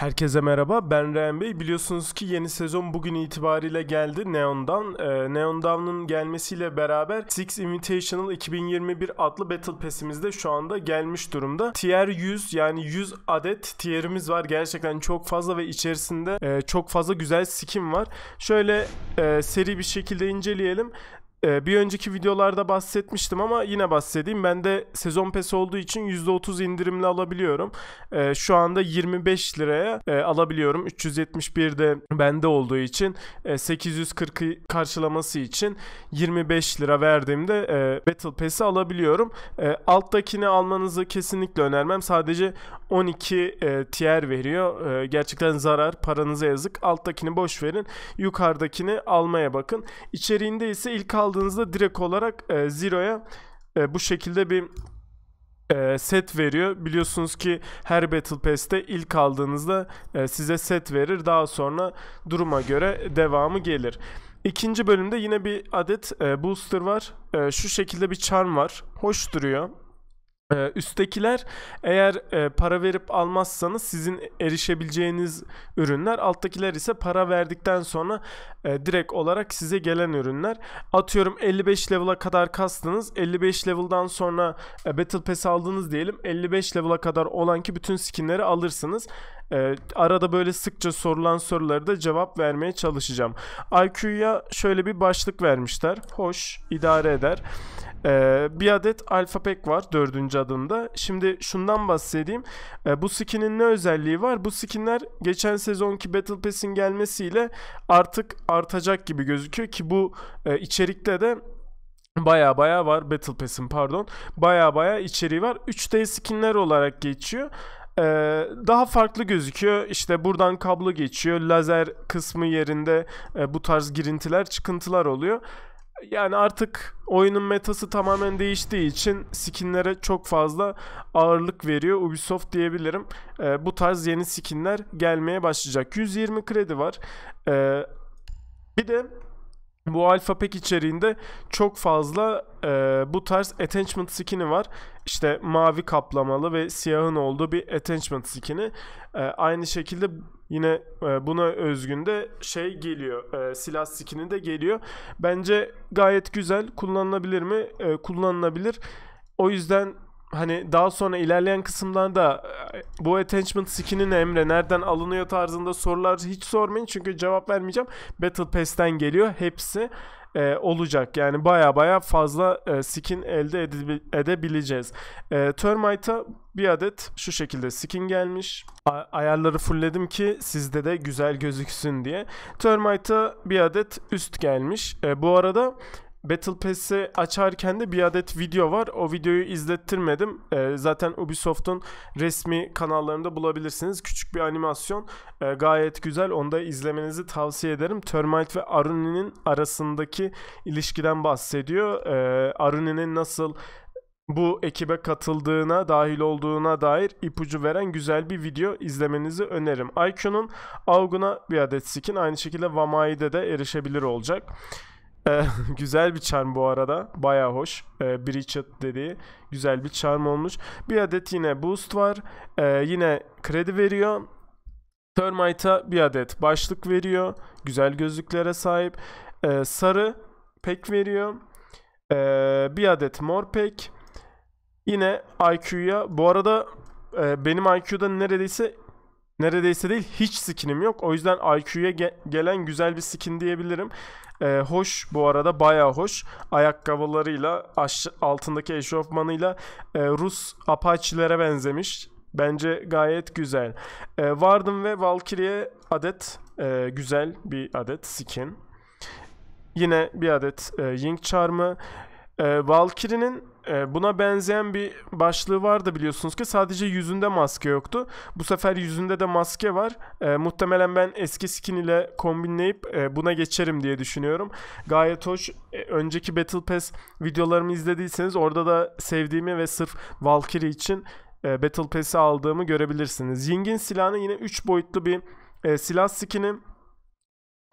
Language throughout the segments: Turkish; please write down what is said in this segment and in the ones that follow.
Herkese merhaba, ben Ryan Bey. Biliyorsunuz ki yeni sezon bugün itibariyle geldi Neon'dan. Ee, Neon Down'un gelmesiyle beraber Six Invitational 2021 adlı Battle Pass'imiz de şu anda gelmiş durumda. Tier 100 yani 100 adet tier'imiz var. Gerçekten çok fazla ve içerisinde e, çok fazla güzel skin var. Şöyle e, seri bir şekilde inceleyelim. Ee, bir önceki videolarda bahsetmiştim ama yine bahsedeyim. Ben de sezon pes olduğu için %30 indirimli alabiliyorum. Ee, şu anda 25 liraya e, alabiliyorum. 371'de bende olduğu için e, 840'ı karşılaması için 25 lira verdiğimde e, Battle Pass'i alabiliyorum. E, alttakini almanızı kesinlikle önermem. Sadece 12 e, tier veriyor. E, gerçekten zarar. Paranıza yazık. Alttakini boş verin. Yukarıdakini almaya bakın. İçeriğinde ise ilk al aldığınızda direkt olarak e, Zero'ya e, bu şekilde bir e, set veriyor. Biliyorsunuz ki her Battle Pass'te ilk aldığınızda e, size set verir. Daha sonra duruma göre devamı gelir. İkinci bölümde yine bir adet e, booster var. E, şu şekilde bir charm var. Hoş duruyor. Ee, üsttekiler eğer e, para verip almazsanız sizin erişebileceğiniz ürünler. Alttakiler ise para verdikten sonra e, direkt olarak size gelen ürünler. Atıyorum 55 level'a kadar kastınız. 55 level'dan sonra e, Battle Pass aldınız diyelim. 55 level'a kadar olan ki bütün skinleri alırsınız. Ee, arada böyle sıkça sorulan soruları da cevap vermeye çalışacağım. IQ'ya şöyle bir başlık vermişler. Hoş, idare eder. Ee, bir adet alfa pack var dördüncü adımda. Şimdi şundan bahsedeyim. Ee, bu skinin ne özelliği var? Bu skinler geçen sezonki Battle Pass'in gelmesiyle artık artacak gibi gözüküyor ki bu e, içerikte de Baya baya var Battle Pass'in pardon. Baya baya içeriği var. 3D skinler olarak geçiyor. Ee, daha farklı gözüküyor. İşte buradan kablo geçiyor. Lazer kısmı yerinde e, bu tarz girintiler, çıkıntılar oluyor. Yani artık oyunun metası tamamen değiştiği için skinlere çok fazla ağırlık veriyor Ubisoft diyebilirim. Ee, bu tarz yeni skinler gelmeye başlayacak. 120 kredi var. Ee, bir de bu alfa pack içeriğinde çok fazla e, bu tarz attachment skin'i var. İşte mavi kaplamalı ve siyahın olduğu bir attachment skin'i. E, aynı şekilde yine e, buna özgün de şey geliyor. E, silah skin'i de geliyor. Bence gayet güzel. Kullanılabilir mi? E, kullanılabilir. O yüzden hani daha sonra ilerleyen kısımlarda e, bu attachment skin'in Emre nereden alınıyor tarzında sorular hiç sormayın çünkü cevap vermeyeceğim. Battle Pass'ten geliyor hepsi e, olacak. Yani baya baya fazla e, skin elde edebileceğiz. E, Termite'a bir adet şu şekilde skin gelmiş. A ayarları fullledim ki sizde de güzel gözüksün diye. Termite'a bir adet üst gelmiş. E, bu arada Battle Pass'i açarken de bir adet video var. O videoyu izlettirmedim. Ee, zaten Ubisoft'un resmi kanallarında bulabilirsiniz. Küçük bir animasyon. Ee, gayet güzel. Onu da izlemenizi tavsiye ederim. Termite ve Aruni'nin arasındaki ilişkiden bahsediyor. Ee, Aruni'nin nasıl bu ekibe katıldığına, dahil olduğuna dair ipucu veren güzel bir video izlemenizi öneririm. IQ'nun Auguna bir adet skin. Aynı şekilde Vamai'de de erişebilir olacak. Ee, güzel bir charm bu arada. Baya hoş. Ee, Breached dediği güzel bir charm olmuş. Bir adet yine boost var. Ee, yine kredi veriyor. Termite'a bir adet başlık veriyor. Güzel gözlüklere sahip. Ee, sarı pek veriyor. Ee, bir adet mor pek. Yine IQ'ya. Bu arada e, benim IQ'da neredeyse neredeyse değil hiç skinim yok. O yüzden IQ'ya ge- gelen güzel bir skin diyebilirim. Ee, hoş bu arada baya hoş. Ayakkabılarıyla aş- altındaki eşofmanıyla e, Rus Apache'lere benzemiş. Bence gayet güzel. E, Warden ve Valkyrie adet e, güzel bir adet skin. Yine bir adet e, Ying Charm'ı. E, Valkyrie'nin e, buna benzeyen bir başlığı vardı biliyorsunuz ki sadece yüzünde maske yoktu. Bu sefer yüzünde de maske var. E, muhtemelen ben eski skin ile kombinleyip e, buna geçerim diye düşünüyorum. Gayet hoş. E, önceki Battle Pass videolarımı izlediyseniz orada da sevdiğimi ve sırf Valkyrie için e, Battle Pass'i aldığımı görebilirsiniz. Ying'in silahını yine 3 boyutlu bir e, silah skini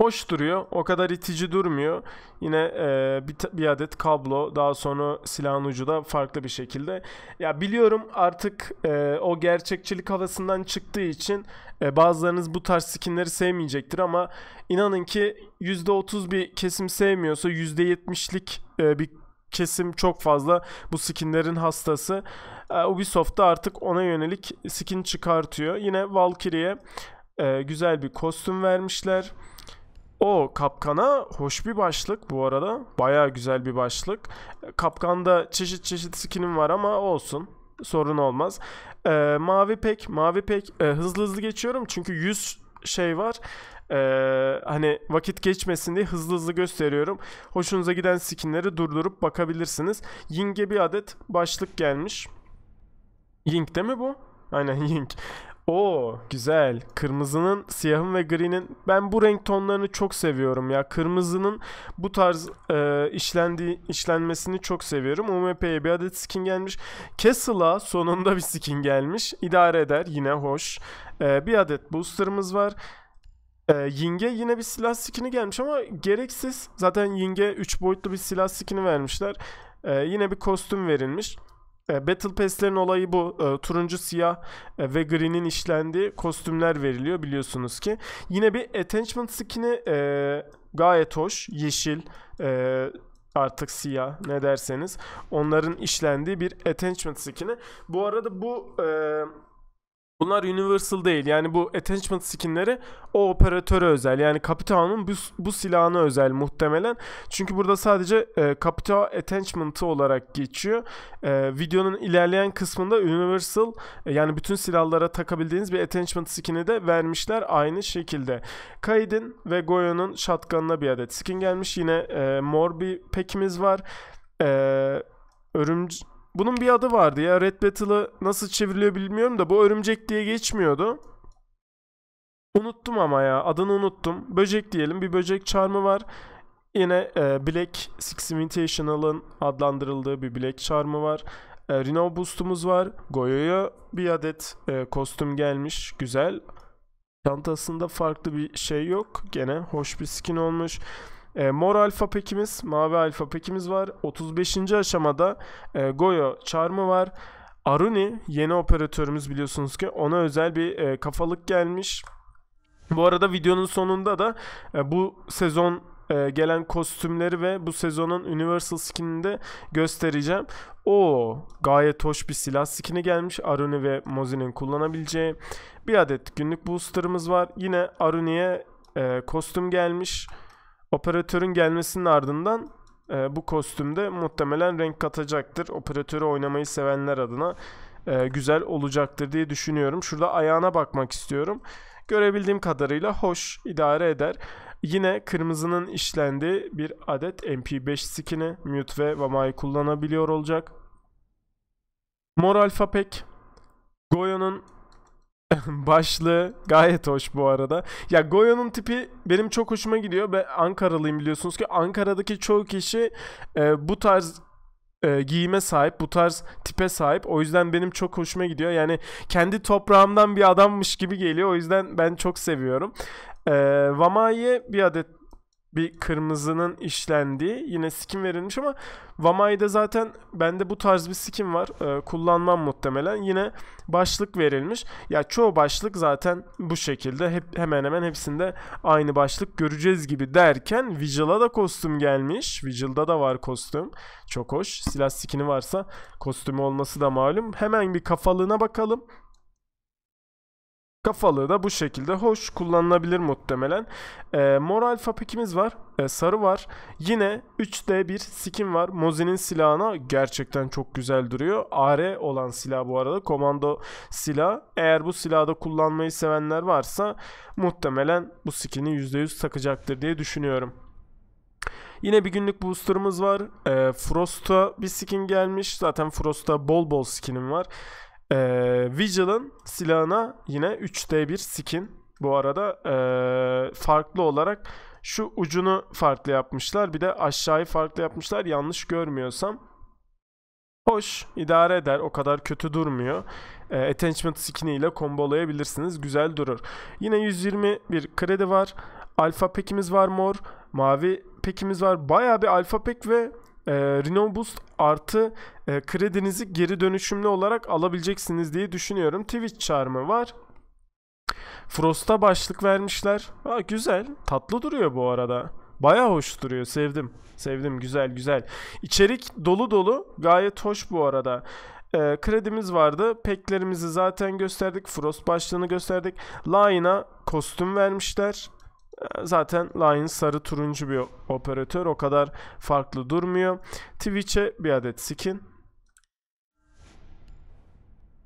Hoş duruyor. O kadar itici durmuyor. Yine e, bir, bir adet kablo. Daha sonra silahın ucu da farklı bir şekilde. Ya biliyorum artık e, o gerçekçilik havasından çıktığı için e, bazılarınız bu tarz skinleri sevmeyecektir ama inanın ki %30 bir kesim sevmiyorsa %70'lik e, bir kesim çok fazla bu skinlerin hastası. E, Ubisoft da artık ona yönelik skin çıkartıyor. Yine Valkyrie'ye e, güzel bir kostüm vermişler. O kapkana hoş bir başlık bu arada. Baya güzel bir başlık. Kapkanda çeşit çeşit skinim var ama olsun. Sorun olmaz. Ee, mavi pek, mavi pek e, hızlı hızlı geçiyorum çünkü 100 şey var. Ee, hani vakit geçmesin diye hızlı hızlı gösteriyorum. Hoşunuza giden skinleri durdurup bakabilirsiniz. Ying'e bir adet başlık gelmiş. Ying değil mi bu? Aynen Ying. O güzel. Kırmızının, siyahın ve gri'nin ben bu renk tonlarını çok seviyorum ya. Kırmızının bu tarz e, işlendiği işlenmesini çok seviyorum. UMP'ye bir adet skin gelmiş. Castle'a sonunda bir skin gelmiş. İdare eder. Yine hoş. E, bir adet booster'ımız var. E, Ying'e yine bir silah skini gelmiş ama gereksiz. Zaten Ying'e 3 boyutlu bir silah skini vermişler. E, yine bir kostüm verilmiş. E, Battle Pass'lerin olayı bu. E, turuncu, siyah e, ve green'in işlendiği kostümler veriliyor biliyorsunuz ki. Yine bir attachment skin'i gayet hoş. Yeşil, artık siyah ne derseniz. Onların işlendiği bir attachment skin'i. Bu arada bu Bunlar universal değil. Yani bu attachment skinleri o operatöre özel. Yani Capitao'nun bu, bu silahına özel muhtemelen. Çünkü burada sadece e, Capitao attachment'ı olarak geçiyor. E, videonun ilerleyen kısmında universal e, yani bütün silahlara takabildiğiniz bir attachment skin'i de vermişler aynı şekilde. Kaid'in ve Goyo'nun shotgun'ına bir adet skin gelmiş. Yine e, mor bir pekimiz var. E, örümcek bunun bir adı vardı ya. Red Battle'ı nasıl çevriliyor bilmiyorum da bu örümcek diye geçmiyordu. Unuttum ama ya. Adını unuttum. Böcek diyelim. Bir böcek charm'ı var. Yine e, Black Six Invitational'ın adlandırıldığı bir Black charm'ı var. E, Rhino Boost'umuz var. Goyo'ya bir adet e, kostüm gelmiş. Güzel. Çantasında farklı bir şey yok. Gene hoş bir skin olmuş. E, mor alfa pekimiz, mavi alfa pekimiz var. 35. aşamada e, Goyo çarmı var. Aruni yeni operatörümüz biliyorsunuz ki ona özel bir e, kafalık gelmiş. Bu arada videonun sonunda da e, bu sezon e, gelen kostümleri ve bu sezonun Universal skinini de göstereceğim. O gayet hoş bir silah skini gelmiş. Aruni ve Mozi'nin kullanabileceği. Bir adet günlük booster'ımız var. Yine Aruni'ye e, kostüm gelmiş. Operatörün gelmesinin ardından e, bu kostümde muhtemelen renk katacaktır. Operatörü oynamayı sevenler adına e, güzel olacaktır diye düşünüyorum. Şurada ayağına bakmak istiyorum. Görebildiğim kadarıyla hoş, idare eder. Yine kırmızının işlendiği bir adet MP5 skin'i Mute ve Vama'yı kullanabiliyor olacak. Mor Alpha Pack Goyo'nun Başlığı gayet hoş bu arada. Ya Goya'nın tipi benim çok hoşuma gidiyor. Ben Ankaralıyım biliyorsunuz ki Ankara'daki çoğu kişi e, bu tarz e, giyime sahip, bu tarz tipe sahip. O yüzden benim çok hoşuma gidiyor. Yani kendi toprağımdan bir adammış gibi geliyor. O yüzden ben çok seviyorum. E, Vamai'ye bir adet bir kırmızının işlendiği yine skin verilmiş ama Vamai'de zaten bende bu tarz bir skin var. Ee, kullanmam muhtemelen. Yine başlık verilmiş. Ya çoğu başlık zaten bu şekilde. Hep hemen hemen hepsinde aynı başlık göreceğiz gibi derken Vigil'a da kostüm gelmiş. Vigil'da da var kostüm. Çok hoş. Silah skini varsa kostümü olması da malum. Hemen bir kafalığına bakalım. Kafalığı da bu şekilde hoş kullanılabilir muhtemelen. E, mor alfa var. E, sarı var. Yine 3D bir skin var. Mozi'nin silahına gerçekten çok güzel duruyor. AR olan silah bu arada. Komando silah. Eğer bu silahı da kullanmayı sevenler varsa muhtemelen bu skin'i %100 takacaktır diye düşünüyorum. Yine bir günlük booster'ımız var. E, Frost'a bir skin gelmiş. Zaten Frost'a bol bol skinim var. Ee, Vigil'ın silahına yine 3D bir skin. Bu arada ee, farklı olarak şu ucunu farklı yapmışlar. Bir de aşağıyı farklı yapmışlar. Yanlış görmüyorsam. Hoş, idare eder. O kadar kötü durmuyor. E, attachment skin ile kombolayabilirsiniz. Güzel durur. Yine 120 bir kredi var. alfa pekimiz var mor. Mavi pekimiz var. Baya bir alfa pek ve e, Reno Boost artı e, kredinizi geri dönüşümlü olarak alabileceksiniz diye düşünüyorum. Twitch çağrımı var. Frost'a başlık vermişler. Ha, güzel. Tatlı duruyor bu arada. Baya hoş duruyor. Sevdim. Sevdim. Güzel güzel. İçerik dolu dolu. Gayet hoş bu arada. Ee, kredimiz vardı. Peklerimizi zaten gösterdik. Frost başlığını gösterdik. Lion'a kostüm vermişler. Ee, zaten Lion sarı turuncu bir operatör. O kadar farklı durmuyor. Twitch'e bir adet skin.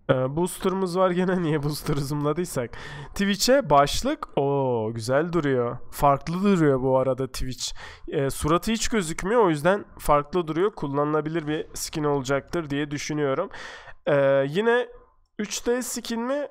Ee, booster'ımız var gene niye booster zoomladıysak. Twitch'e başlık. o güzel duruyor. Farklı duruyor bu arada Twitch. Ee, suratı hiç gözükmüyor o yüzden farklı duruyor. Kullanılabilir bir skin olacaktır diye düşünüyorum. Ee, yine 3D skin mi?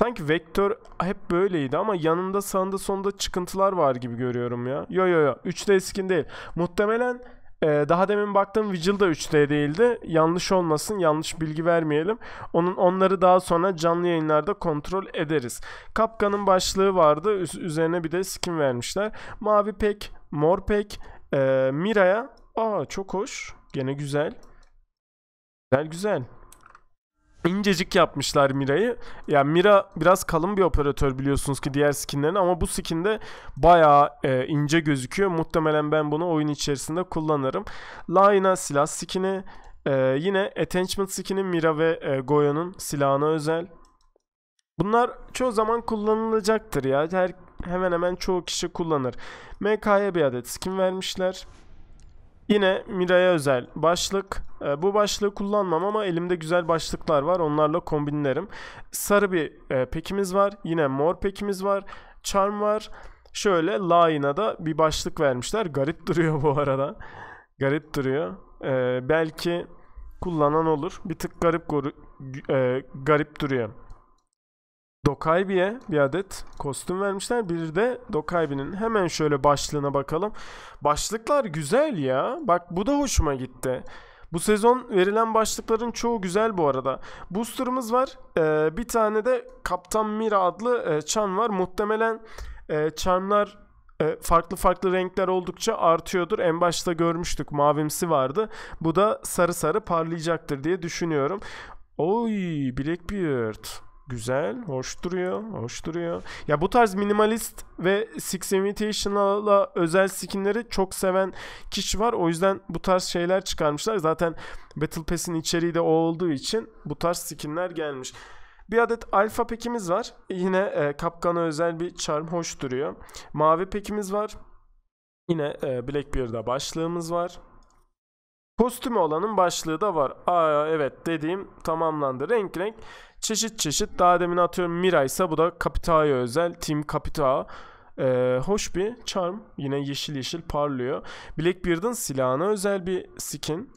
Sanki vektör hep böyleydi ama yanında sağında sonunda çıkıntılar var gibi görüyorum ya. Yo yo yo 3D skin değil. Muhtemelen ee, daha demin baktım Vigil da 3D değildi. Yanlış olmasın, yanlış bilgi vermeyelim. Onun onları daha sonra canlı yayınlarda kontrol ederiz. Kapkan'ın başlığı vardı. Üz- üzerine bir de skin vermişler. Mavi pek, mor pek, e, Mira'ya. Aa çok hoş. Gene güzel. Güzel güzel. İncecik yapmışlar Mira'yı. Ya Mira biraz kalın bir operatör biliyorsunuz ki diğer skinlerin ama bu skinde bayağı e, ince gözüküyor. Muhtemelen ben bunu oyun içerisinde kullanırım. Lion'a silah skini, e, yine attachment skini Mira ve e, Goyo'nun silahına özel. Bunlar çoğu zaman kullanılacaktır ya. Her, hemen hemen çoğu kişi kullanır. MK'ya bir adet skin vermişler. Yine Mira'ya özel başlık. E, bu başlığı kullanmam ama elimde güzel başlıklar var. Onlarla kombinlerim. Sarı bir e, pekimiz var. Yine mor pekimiz var. Charm var. Şöyle Lion'a da bir başlık vermişler. Garip duruyor bu arada. Garip duruyor. E, belki kullanan olur. Bir tık garip e, garip duruyor. Dokaibi'ye bir adet kostüm vermişler. Bir de Dokaibi'nin hemen şöyle başlığına bakalım. Başlıklar güzel ya. Bak bu da hoşuma gitti. Bu sezon verilen başlıkların çoğu güzel bu arada. Booster'ımız var. Ee, bir tane de Kaptan Mira adlı e, çan var. Muhtemelen e, çanlar e, farklı farklı renkler oldukça artıyordur. En başta görmüştük mavimsi vardı. Bu da sarı sarı parlayacaktır diye düşünüyorum. Oy Blackbeard. Güzel, hoş duruyor, hoş duruyor. Ya bu tarz minimalist ve Six Invitational'a özel skinleri çok seven kişi var. O yüzden bu tarz şeyler çıkarmışlar. Zaten Battle Pass'in içeriği de olduğu için bu tarz skinler gelmiş. Bir adet alfa pekimiz var. Yine e, kapkana özel bir charm hoş duruyor. Mavi pekimiz var. Yine e, Blackbeard'a başlığımız var. Kostümü olanın başlığı da var. Aa evet dediğim tamamlandı. Renk renk çeşit çeşit. Daha demin atıyorum Mira ise bu da Capita'ya özel. Team Capita. Ee, hoş bir charm. Yine yeşil yeşil parlıyor. Blackbeard'ın silahına özel bir skin.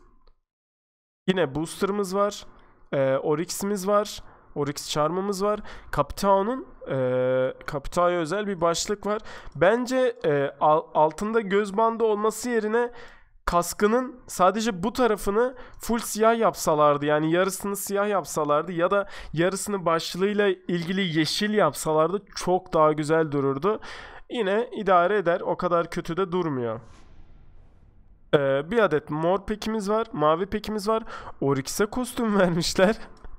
Yine booster'ımız var. Ee, Oryx'imiz var. Oryx Charm'ımız var. Capitao'nun e, Capitao'ya özel bir başlık var. Bence e, altında göz bandı olması yerine kaskının sadece bu tarafını full siyah yapsalardı yani yarısını siyah yapsalardı ya da yarısını başlığıyla ilgili yeşil yapsalardı çok daha güzel dururdu. Yine idare eder o kadar kötü de durmuyor. Ee, bir adet mor pekimiz var, mavi pekimiz var. Oryx'e kostüm vermişler.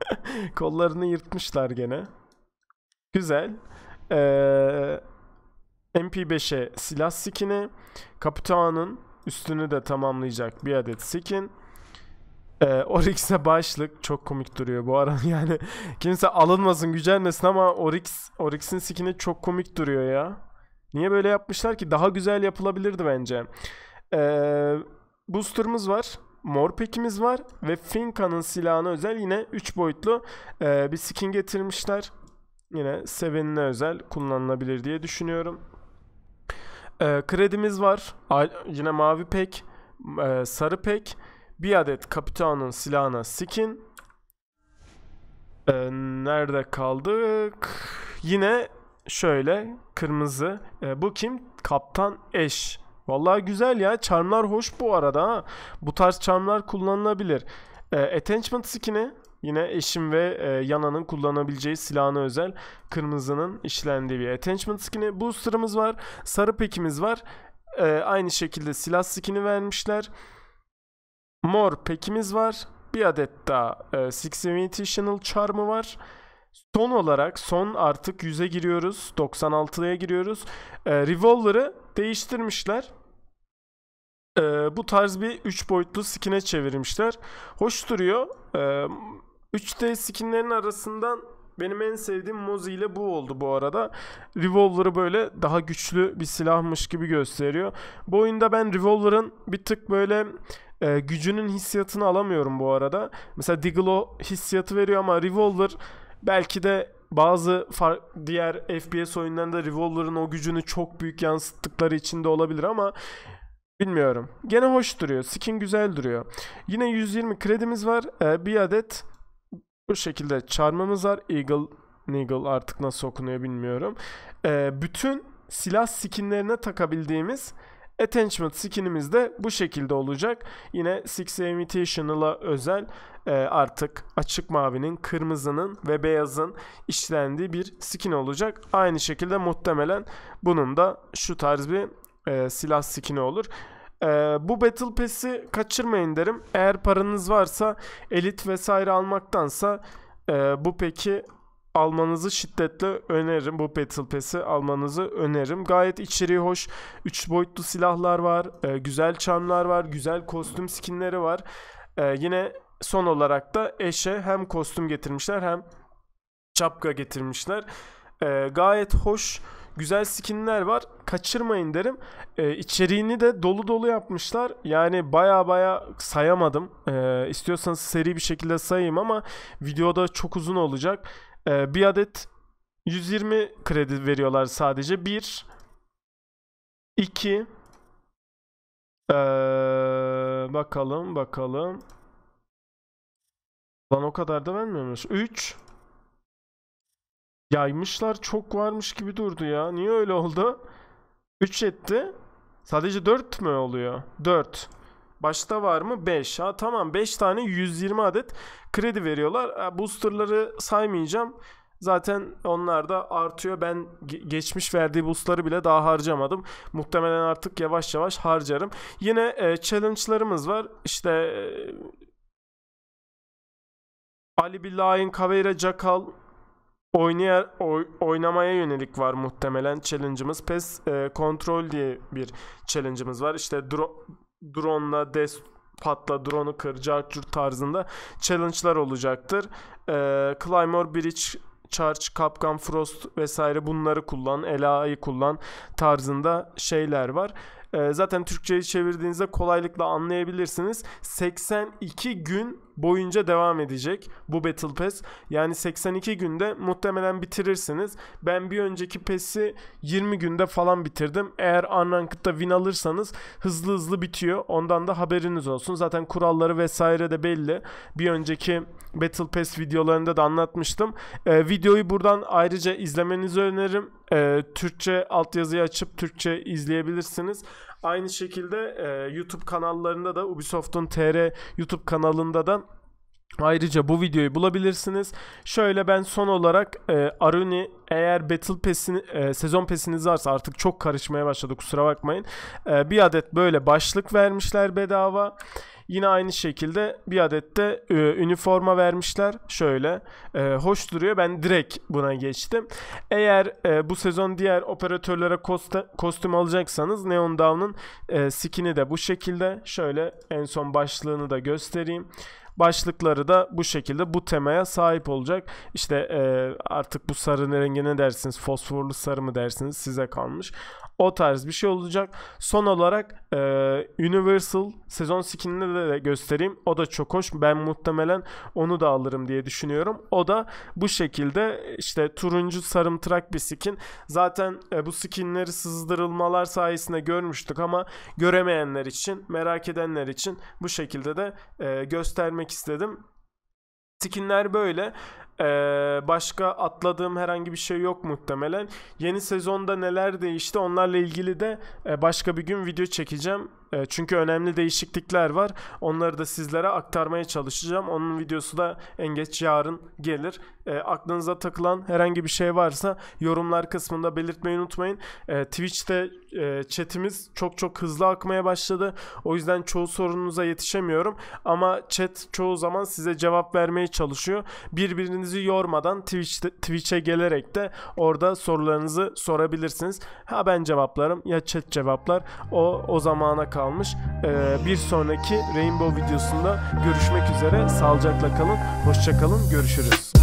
Kollarını yırtmışlar gene. Güzel. Ee, MP5'e silah skini. Kapitanın Üstünü de tamamlayacak bir adet skin. Ee, Oryx'e başlık çok komik duruyor bu arada yani kimse alınmasın gücenmesin ama Oryx Oryx'in skin'i çok komik duruyor ya. Niye böyle yapmışlar ki? Daha güzel yapılabilirdi bence. Ee, booster'ımız var. Mor pekimiz var ve Finka'nın silahına özel yine 3 boyutlu e, bir skin getirmişler. Yine sevenine özel kullanılabilir diye düşünüyorum. E, kredimiz var. Yine mavi pek, e, sarı pek. Bir adet kapitanın silahına skin. E, nerede kaldık? Yine şöyle kırmızı. E, bu kim? Kaptan Eş. Vallahi güzel ya. Charmlar hoş bu arada ha. Bu tarz charmlar kullanılabilir. E, attachment skin'i Yine eşim ve e, Yana'nın kullanabileceği silahına özel kırmızının işlendiği bir attachment skin'i. Booster'ımız var. Sarı pekimiz var. E, aynı şekilde silah skin'i vermişler. Mor pekimiz var. Bir adet daha e, Six Invitational Charm'ı var. Son olarak son artık 100'e giriyoruz. 96'ya giriyoruz. E, Revolver'ı değiştirmişler. E, bu tarz bir 3 boyutlu skin'e çevirmişler. Hoş duruyor. E, 3D skinlerin arasından benim en sevdiğim Mozi ile bu oldu bu arada. Revolver'ı böyle daha güçlü bir silahmış gibi gösteriyor. Bu oyunda ben Revolver'ın bir tık böyle e, gücünün hissiyatını alamıyorum bu arada. Mesela Deagle o hissiyatı veriyor ama Revolver belki de bazı far- diğer FPS oyunlarında Revolver'ın o gücünü çok büyük yansıttıkları için de olabilir ama bilmiyorum. Gene hoş duruyor. Skin güzel duruyor. Yine 120 kredimiz var. Ee, bir adet bu şekilde charm'ımız var. Eagle, Eagle artık nasıl okunuyor bilmiyorum. Ee, bütün silah skinlerine takabildiğimiz Attachment skinimiz de bu şekilde olacak. Yine Six Invitational'a özel e, artık açık mavinin, kırmızının ve beyazın işlendiği bir skin olacak. Aynı şekilde muhtemelen bunun da şu tarz bir e, silah skini olur. E, bu Battle Pass'i kaçırmayın derim. Eğer paranız varsa elit vesaire almaktansa e, bu peki almanızı şiddetle öneririm. Bu Battle Pass'i almanızı öneririm. Gayet içeriği hoş. 3 boyutlu silahlar var. E, güzel çamlar var. Güzel kostüm skinleri var. E, yine son olarak da eşe hem kostüm getirmişler hem çapka getirmişler. E, gayet hoş. Güzel skinler var. Kaçırmayın derim. Ee, içeriğini de dolu dolu yapmışlar. Yani baya baya sayamadım. Ee, istiyorsanız seri bir şekilde sayayım ama videoda çok uzun olacak. Ee, bir adet 120 kredi veriyorlar sadece. 1 2 ee, bakalım bakalım. Lan o kadar da vermiyormuş. 3 Yaymışlar çok varmış gibi durdu ya. Niye öyle oldu? 3 etti. Sadece 4 mü oluyor? 4. Başta var mı? 5. Ha tamam 5 tane 120 adet kredi veriyorlar. Boosterları saymayacağım. Zaten onlar da artıyor. Ben geçmiş verdiği boostları bile daha harcamadım. Muhtemelen artık yavaş yavaş harcarım. Yine e, challenge'larımız var. İşte e, Ali Billahin, Kaveyra Cakal, oynaya, oy, oynamaya yönelik var muhtemelen challenge'ımız. PES e, kontrol diye bir challenge'ımız var. İşte dro drone'la des patla, drone'u kır, carcur tarzında challenge'lar olacaktır. E, Claymore Bridge Charge, Kapkan, Frost vesaire bunları kullan, Ela'yı kullan tarzında şeyler var. Ee, zaten Türkçe'yi çevirdiğinizde kolaylıkla anlayabilirsiniz. 82 gün boyunca devam edecek bu Battle Pass. Yani 82 günde muhtemelen bitirirsiniz. Ben bir önceki PES'i 20 günde falan bitirdim. Eğer Unranked'da win alırsanız hızlı hızlı bitiyor. Ondan da haberiniz olsun. Zaten kuralları vesaire de belli. Bir önceki Battle Pass videolarında da anlatmıştım. Ee, videoyu buradan ayrıca izlemenizi öneririm. Ee, Türkçe altyazıyı açıp Türkçe izleyebilirsiniz. Aynı şekilde e, YouTube kanallarında da Ubisoft'un TR YouTube kanalında da Ayrıca bu videoyu bulabilirsiniz. Şöyle ben son olarak e, Aruni eğer Battle Pass'in e, sezon pesiniz varsa artık çok karışmaya başladı kusura bakmayın. E, bir adet böyle başlık vermişler bedava. Yine aynı şekilde bir adet de e, üniforma vermişler. Şöyle e, hoş duruyor. Ben direkt buna geçtim. Eğer e, bu sezon diğer operatörlere kosta, kostüm alacaksanız Neon Down'un e, skin'i de bu şekilde. Şöyle en son başlığını da göstereyim. Başlıkları da bu şekilde bu temaya sahip olacak. İşte e, artık bu sarı rengi ne dersiniz? Fosforlu sarı mı dersiniz? Size kalmış. O tarz bir şey olacak. Son olarak e, Universal sezon skinini de, göstereyim. O da çok hoş. Ben muhtemelen onu da alırım diye düşünüyorum. O da bu şekilde işte turuncu sarımtırak bir skin. Zaten e, bu skinleri sızdırılmalar sayesinde görmüştük ama göremeyenler için, merak edenler için bu şekilde de e, göstermek istedim. Skinler böyle. Ee, başka atladığım herhangi bir şey yok muhtemelen. Yeni sezonda neler değişti onlarla ilgili de e, başka bir gün video çekeceğim. E, çünkü önemli değişiklikler var. Onları da sizlere aktarmaya çalışacağım. Onun videosu da en geç yarın gelir. E, aklınıza takılan herhangi bir şey varsa yorumlar kısmında belirtmeyi unutmayın. E, Twitch'te e, chatimiz çok çok hızlı akmaya başladı. O yüzden çoğu sorununuza yetişemiyorum. Ama chat çoğu zaman size cevap vermeye çalışıyor. Birbirinizi yormadan Twitch'te, Twitch'e gelerek de orada sorularınızı sorabilirsiniz. Ha ben cevaplarım ya chat cevaplar. O o zamana kalmış. E, bir sonraki Rainbow videosunda görüşmek üzere. Sağlıcakla kalın. Hoşça kalın. Görüşürüz.